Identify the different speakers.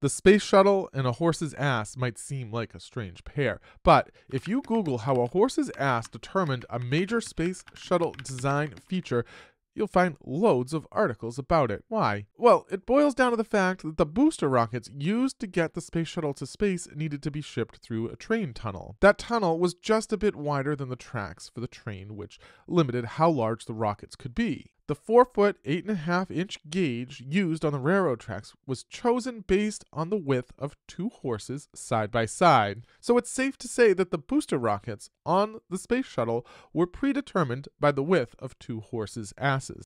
Speaker 1: The space shuttle and a horse's ass might seem like a strange pair, but if you Google how a horse's ass determined a major space shuttle design feature, you'll find loads of articles about it. Why? Well, it boils down to the fact that the booster rockets used to get the space shuttle to space needed to be shipped through a train tunnel. That tunnel was just a bit wider than the tracks for the train, which limited how large the rockets could be. The 4 foot 8.5 inch gauge used on the railroad tracks was chosen based on the width of two horses side by side. So it's safe to say that the booster rockets on the space shuttle were predetermined by the width of two horses' asses.